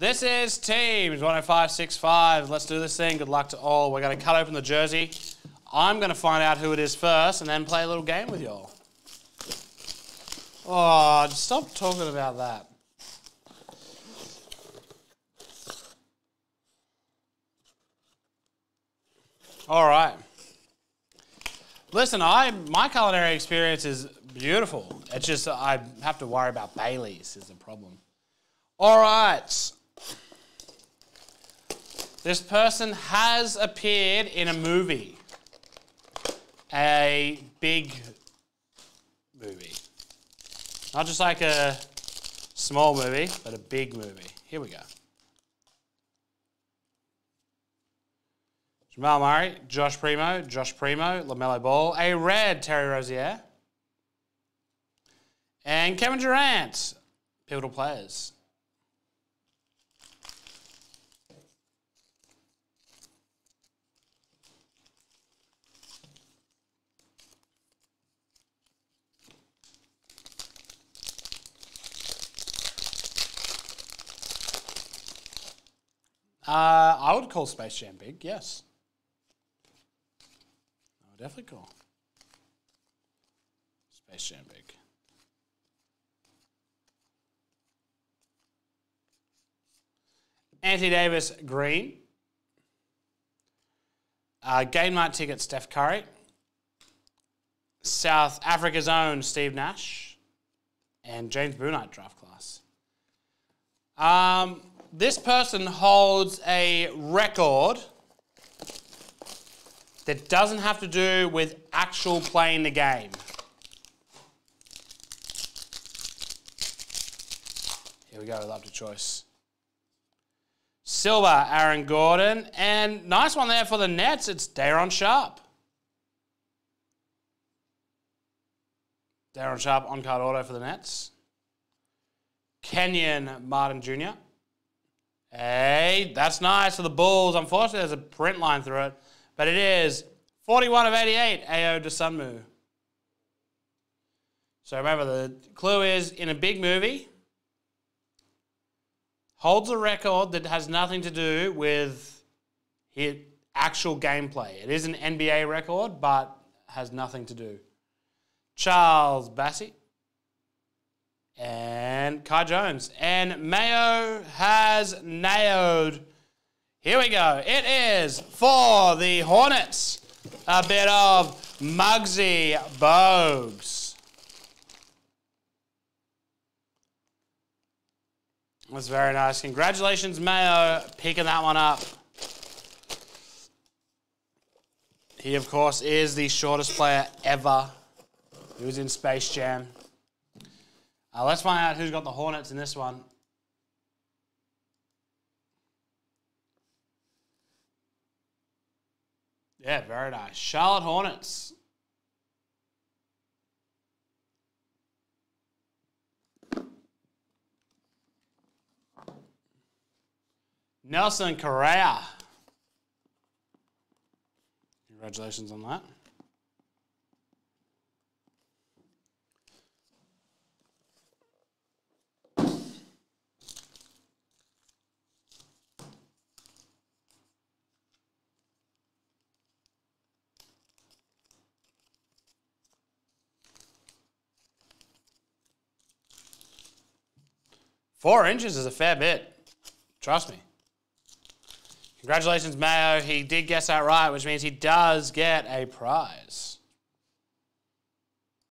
This is Teamz 10565. Let's do this thing. Good luck to all. We're going to cut open the jersey. I'm going to find out who it is first and then play a little game with y'all. Oh, stop talking about that. All right. Listen, I my culinary experience is beautiful. It's just I have to worry about Bailey's is the problem. All right. This person has appeared in a movie. A big movie. Not just like a small movie, but a big movie. Here we go. Jamal Murray, Josh Primo, Josh Primo, LaMelo Ball, a red Terry Rozier, and Kevin Durant, pivotal players. Uh, I would call Space Jam big, yes. I would definitely call Space Jam big. Anthony Davis, green. Uh, game night ticket, Steph Curry. South Africa's own Steve Nash. And James Boonite draft class. Um, this person holds a record that doesn't have to do with actual playing the game. Here we go, love to choice. Silver, Aaron Gordon, and nice one there for the Nets. It's Day'Ron Sharpe. Day'Ron Sharpe on card auto for the Nets. Kenyon Martin Jr. Hey, that's nice for the Bulls. Unfortunately, there's a print line through it, but it is 41 of 88, Ayo Dosunmu. So remember, the clue is in a big movie, holds a record that has nothing to do with his actual gameplay. It is an NBA record, but has nothing to do. Charles Bassey and Kai Jones. And Mayo has nailed. Here we go. It is for the Hornets. A bit of Muggsy Bogues. That's very nice. Congratulations, Mayo, picking that one up. He, of course, is the shortest player ever. He was in Space Jam. Uh, let's find out who's got the Hornets in this one. Yeah, very nice. Charlotte Hornets. Nelson Correa. Congratulations on that. Four inches is a fair bit. Trust me. Congratulations, Mayo. He did guess that right, which means he does get a prize.